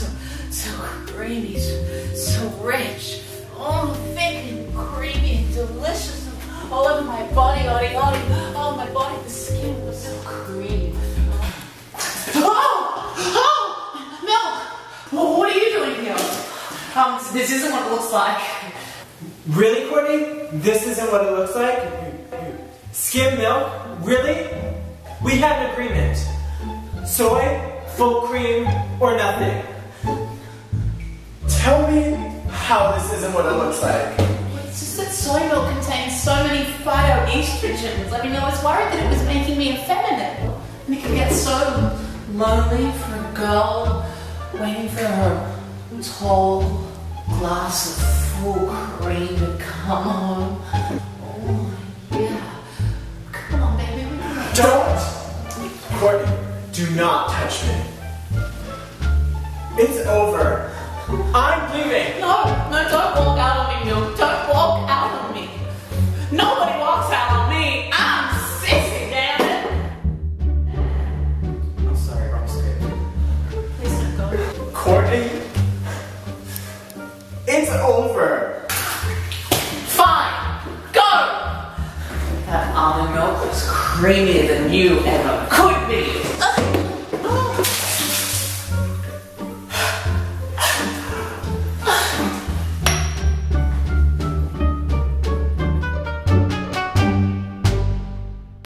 so, so creamy, so rich. Oh, thick and creamy and delicious. All over my body, Audie, Audie. Oh, my body, the skin was so creamy. Oh! Oh! Milk! Well, what are you doing here? Um, this isn't what it looks like. Really, Courtney? This isn't what it looks like? Skim milk? Really? We had an agreement. Soy, full cream, or nothing. How this isn't what it looks like. It's just that soy milk contains so many phytoestrogens. I mean, I was worried that it was making me effeminate. And it can get so lonely for a girl waiting for her tall glass of full cream to come home. Oh, yeah. Come on, baby. Don't! Courtney, do not touch me. It's over. Courtney? It's over. Fine, go! That almond milk was creamier than you ever could be. Uh,